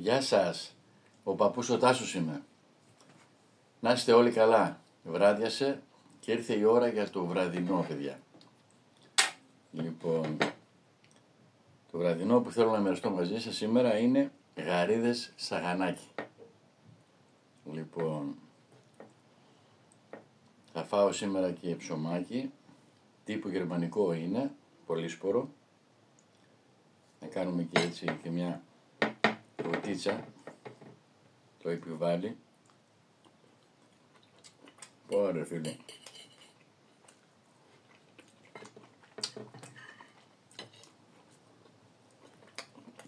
Γεια σας, ο παππούς ο Τάσος είμαι. Να είστε όλοι καλά. Βράδιασε και ήρθε η ώρα για το βραδινό, παιδιά. Λοιπόν, το βραδινό που θέλω να μοιραστώ μαζί σας σήμερα είναι γαρίδες σαγανάκι. Λοιπόν, θα φάω σήμερα και ψωμάκι, τύπου γερμανικό είναι, πολύ σπόρο. Να κάνουμε και έτσι και μια βουτίτσα, το επιβάλλει. Ωραία φίλε.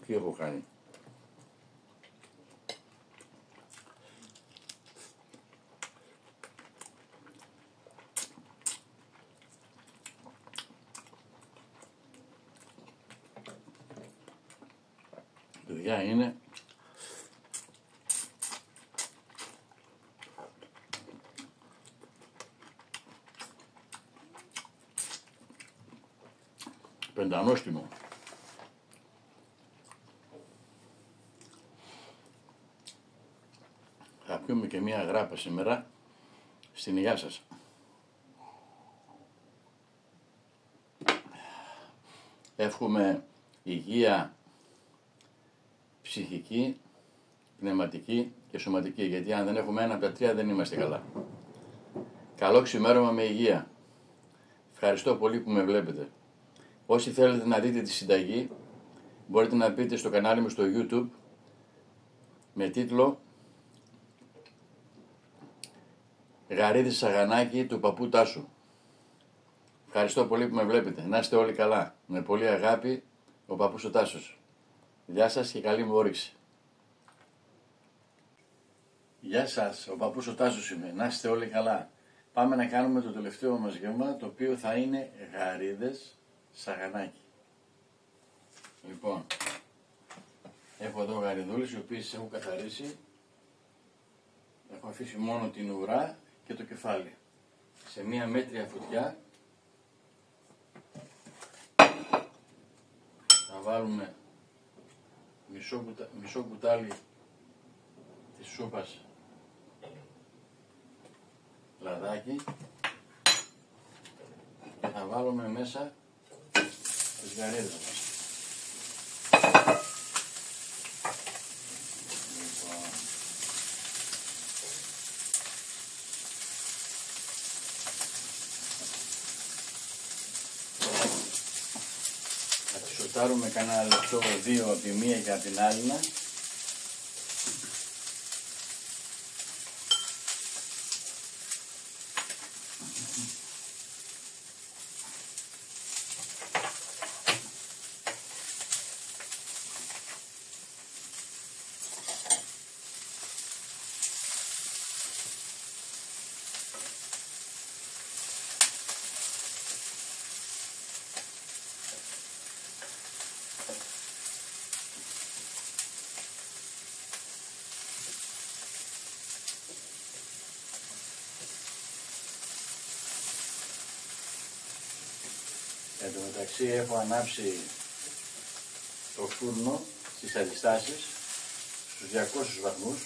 Τι έχω κάνει; Παιδιά είναι πεντανόστιμο. Θα πιούμε και μία γράπα σήμερα στην υγειά σας. Εύχομαι υγεία ψυχική, πνευματική και σωματική. Γιατί αν δεν έχουμε ένα από τα τρία δεν είμαστε καλά. Καλό ξημέρωμα με υγεία. Ευχαριστώ πολύ που με βλέπετε. Όσοι θέλετε να δείτε τη συνταγή, μπορείτε να μπείτε στο κανάλι μου στο YouTube με τίτλο Γαρίδι Σαγανάκη του παππού Τάσου. Ευχαριστώ πολύ που με βλέπετε. Να είστε όλοι καλά. Με πολύ αγάπη, ο παππούς ο Τάσος. Γεια σας και καλή μου όρεξη. Γεια σας, ο παππούς ο Τάσος είμαι. Να είστε όλοι καλά. Πάμε να κάνουμε το τελευταίο μας γεύμα, το οποίο θα είναι γαρίδες σαγανάκι. Λοιπόν, έχω εδώ γαριδούλες, οι οποίες έχω καθαρίσει. Έχω αφήσει μόνο την ουρά και το κεφάλι. Σε μία μέτρια φωτιά θα βάλουμε μισό, κουτα, μισό κουτάλι της σούπας λαδάκι και θα βάλουμε μέσα τις γαρίδες μας. Λοιπόν. Θα τις σοτάρουμε κανένα λεπτό δύο από τη μία και από την άλλη Εν τω μεταξύ έχω ανάψει το φούρνο στις αντιστάσεις στους 200 βαθμούς.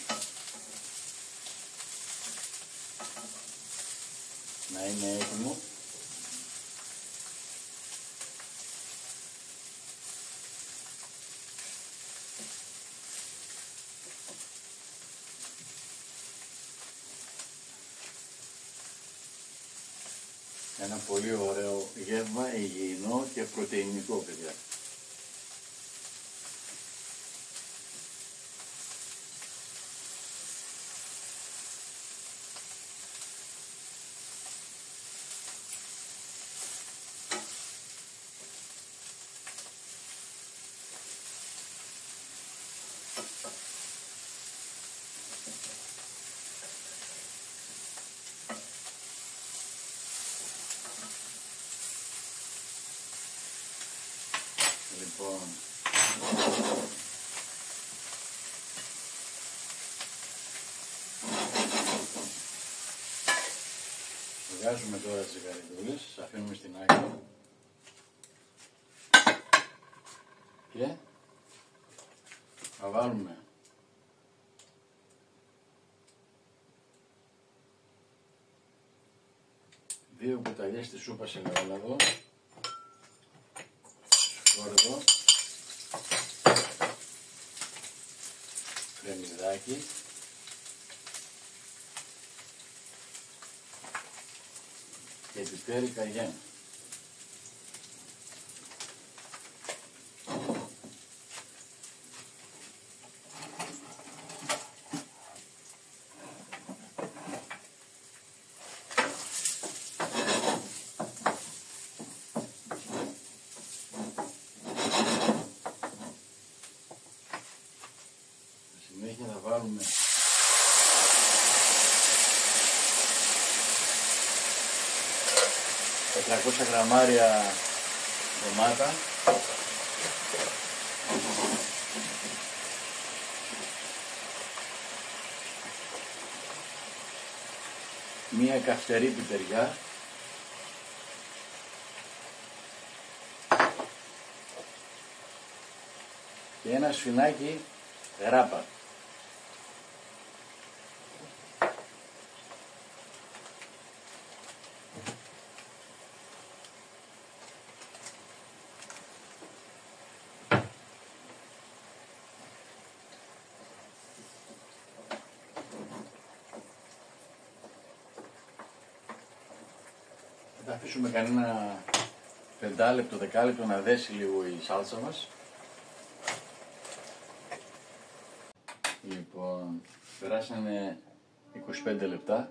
Να είναι έτοιμο Ένα πολύ ωραίο γεύμα, υγιεινό και πρωτεϊνικό, παιδιά. Λοιπόν. Βγάζουμε τώρα τις ζυγαριδούλες, αφήνουμε στην άκρη. Και θα βάλουμε δύο κουταλιές της σούπας ελαιόλαδο Σκόρδο. Κρεμμυδάκι. Και πιπέρι καγιέν. 400 γραμμάρια ντομάτα μία καυτερή πιπεριά και ένα σφινάκι γράπα. Αφήσουμε κανένα πεντάλεπτο, δεκάλεπτο να δέσει λίγο η σάλτσα μας. Λοιπόν, περάσανε 25 λεπτά.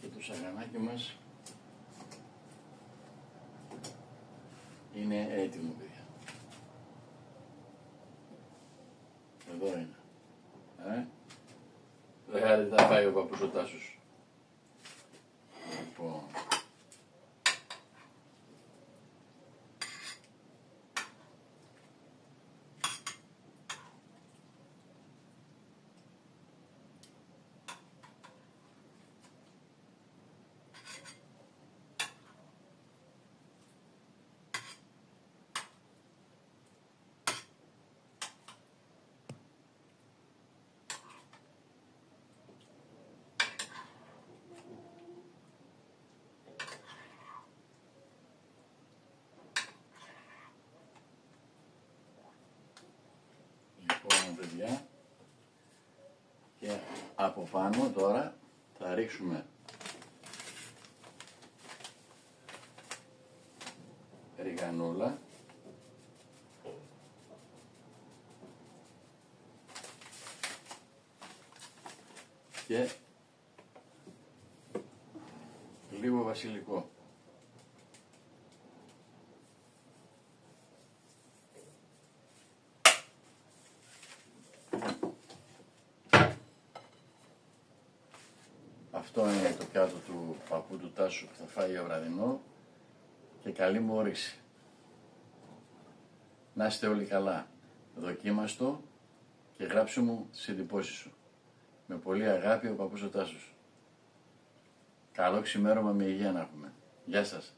Και το σαγανάκι μας είναι έτοιμο, παιδιά. Εδώ είναι. Ε; Δεν χρειάζεται να φάει ο παππούς ο Τάσος. Λοιπόν. Λοιπόν, παιδιά, και από πάνω τώρα θα ρίξουμε ριγανούλα και λίγο βασιλικό. Αυτό είναι το πιάτο του παππού του Τάσου που θα φάει για βραδινό και καλή μου όρεξη. Να είστε όλοι καλά. Δοκίμαστο και γράψε μου τις εντυπώσεις σου. Με πολύ αγάπη ο παππούς ο Τάσος. Καλό ξημέρωμα με υγεία να έχουμε. Γεια σας.